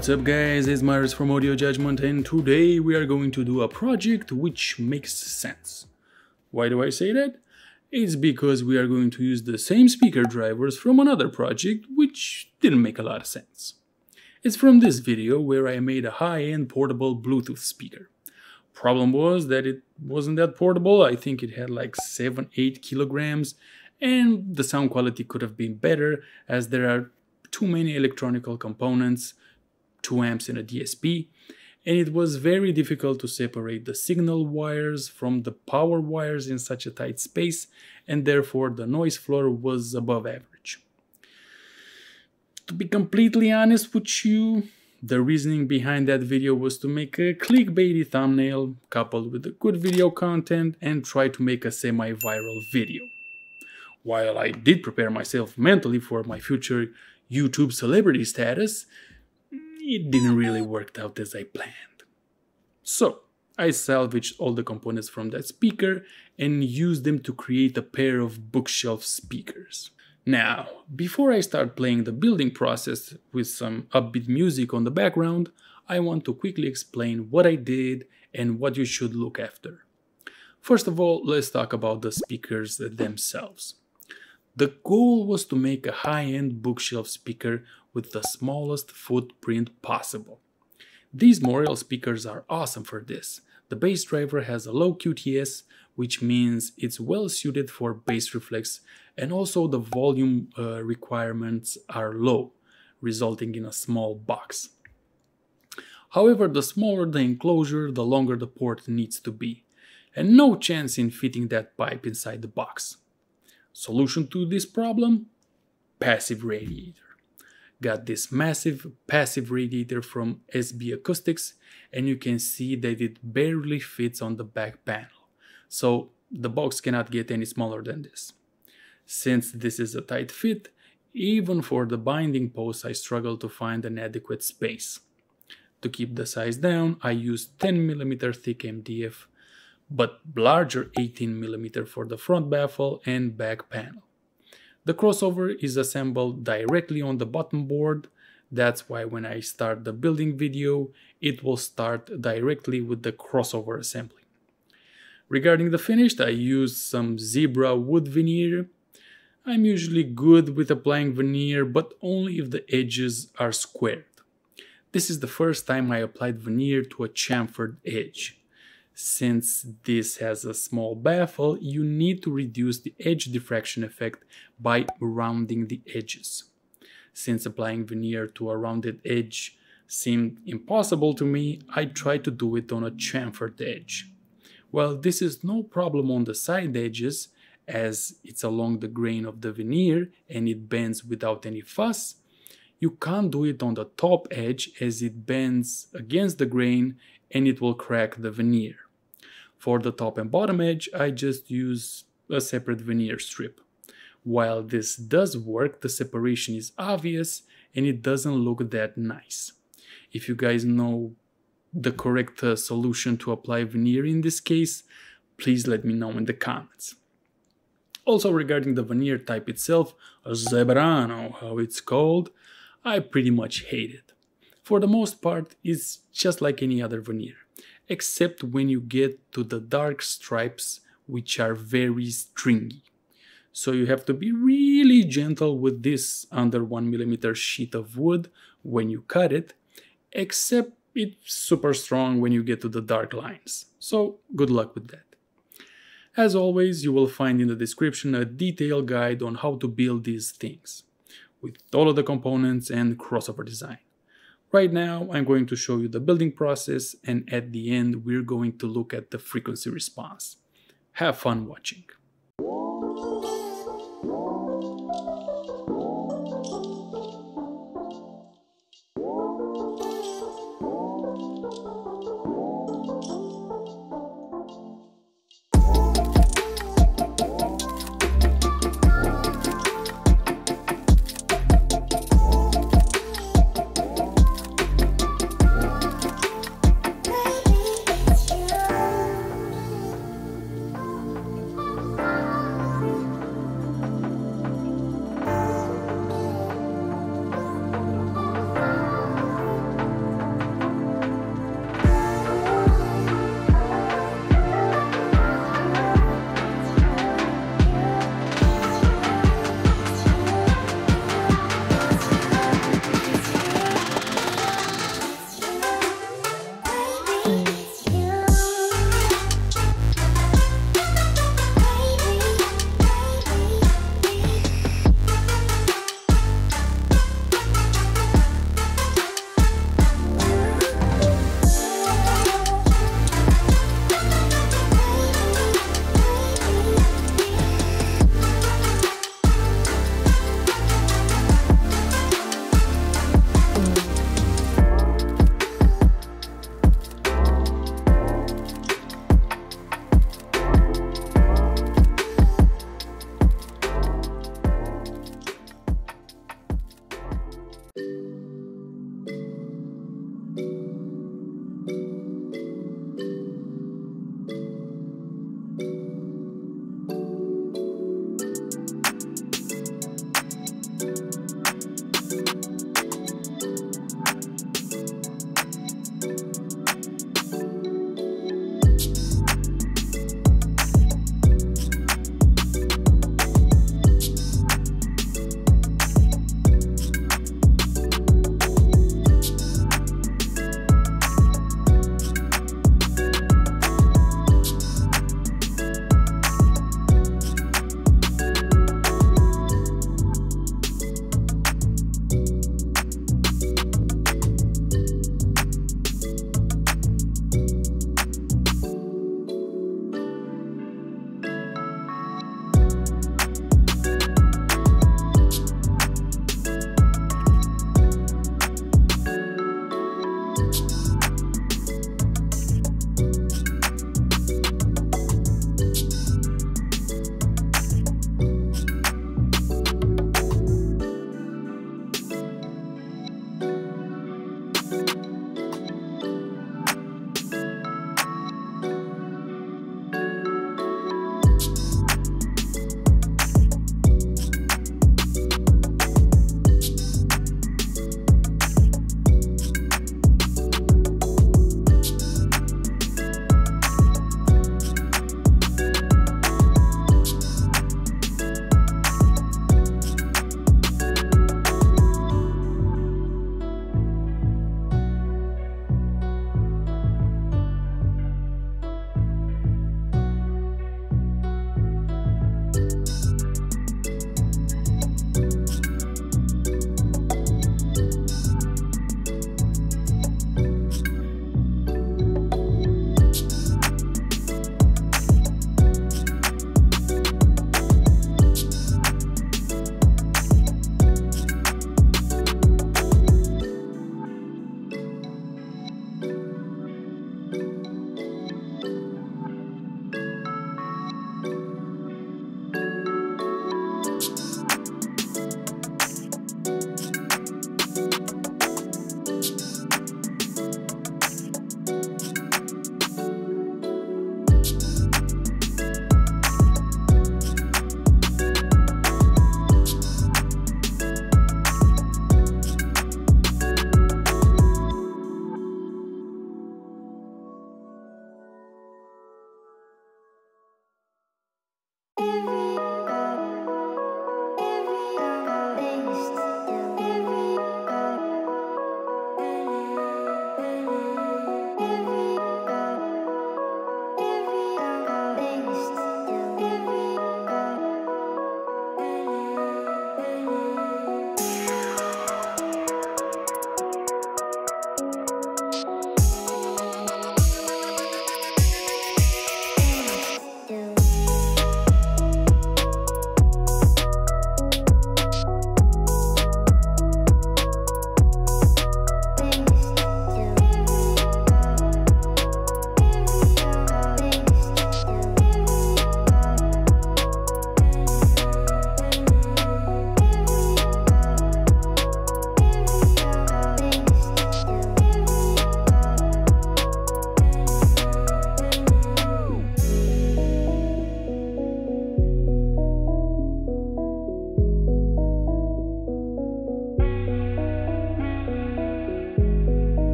What's up guys, it's Myers from Audio Judgement and today we are going to do a project which makes sense. Why do I say that? It's because we are going to use the same speaker drivers from another project which didn't make a lot of sense. It's from this video where I made a high-end portable Bluetooth speaker. Problem was that it wasn't that portable, I think it had like 7-8 kilograms and the sound quality could have been better as there are too many electronical components, 2 amps in a DSP, and it was very difficult to separate the signal wires from the power wires in such a tight space, and therefore the noise floor was above average. To be completely honest with you, the reasoning behind that video was to make a clickbaity thumbnail coupled with good video content and try to make a semi-viral video. While I did prepare myself mentally for my future YouTube celebrity status, it didn't really work out as I planned. So, I salvaged all the components from that speaker and used them to create a pair of bookshelf speakers. Now, before I start playing the building process with some upbeat music on the background, I want to quickly explain what I did and what you should look after. First of all, let's talk about the speakers themselves. The goal was to make a high-end bookshelf speaker with the smallest footprint possible. These Morel speakers are awesome for this. The bass driver has a low QTS, which means it's well suited for bass reflex, and also the volume uh, requirements are low, resulting in a small box. However, the smaller the enclosure, the longer the port needs to be, and no chance in fitting that pipe inside the box. Solution to this problem? Passive radiator. Got this massive passive radiator from SB Acoustics and you can see that it barely fits on the back panel. So the box cannot get any smaller than this. Since this is a tight fit, even for the binding post I struggle to find an adequate space. To keep the size down, I used 10mm thick MDF but larger 18mm for the front baffle and back panel. The crossover is assembled directly on the bottom board, that's why when I start the building video, it will start directly with the crossover assembly. Regarding the finished, I used some zebra wood veneer. I'm usually good with applying veneer, but only if the edges are squared. This is the first time I applied veneer to a chamfered edge. Since this has a small baffle, you need to reduce the edge diffraction effect by rounding the edges. Since applying veneer to a rounded edge seemed impossible to me, I tried to do it on a chamfered edge. While this is no problem on the side edges, as it's along the grain of the veneer and it bends without any fuss, you can't do it on the top edge as it bends against the grain and it will crack the veneer. For the top and bottom edge, I just use a separate veneer strip. While this does work, the separation is obvious and it doesn't look that nice. If you guys know the correct uh, solution to apply veneer in this case, please let me know in the comments. Also regarding the veneer type itself, Zebrano, how it's called, I pretty much hate it. For the most part, it's just like any other veneer except when you get to the dark stripes which are very stringy. So you have to be really gentle with this under 1mm sheet of wood when you cut it, except it's super strong when you get to the dark lines. So good luck with that. As always, you will find in the description a detailed guide on how to build these things, with all of the components and crossover design. Right now, I'm going to show you the building process and at the end, we're going to look at the frequency response. Have fun watching.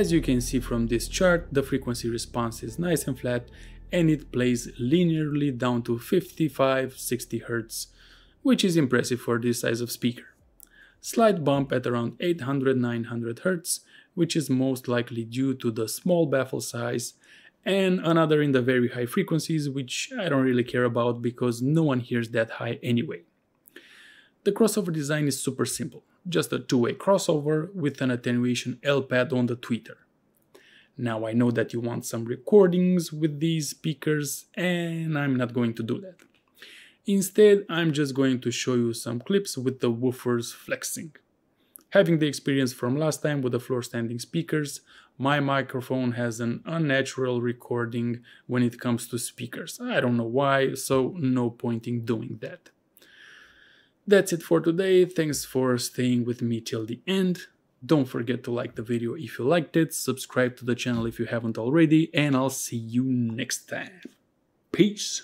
As you can see from this chart, the frequency response is nice and flat and it plays linearly down to 55-60 Hz, which is impressive for this size of speaker. Slight bump at around 800-900 Hz, which is most likely due to the small baffle size, and another in the very high frequencies, which I don't really care about because no one hears that high anyway. The crossover design is super simple just a two-way crossover with an attenuation L pad on the tweeter. Now I know that you want some recordings with these speakers and I'm not going to do that. Instead, I'm just going to show you some clips with the woofers flexing. Having the experience from last time with the floor standing speakers, my microphone has an unnatural recording when it comes to speakers. I don't know why, so no point in doing that. That's it for today, thanks for staying with me till the end. Don't forget to like the video if you liked it, subscribe to the channel if you haven't already, and I'll see you next time. Peace!